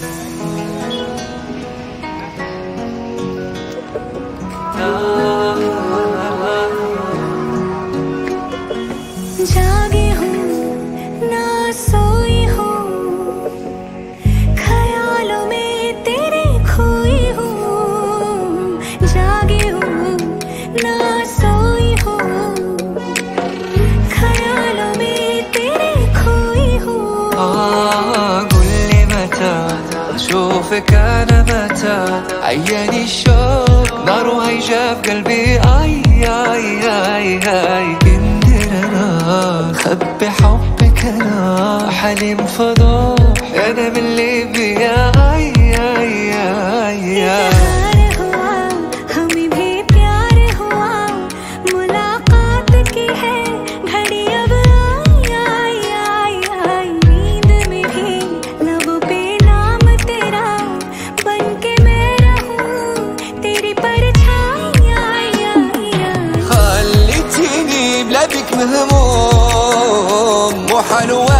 Música أشوفك أنا متى؟ عياني الشوق نار هيجا في قلبي. آي آي آي آي. قدر أنا خبي حبك أنا. حليم فضوح أنا من اللي بيا آي بك مهموم وحلوة.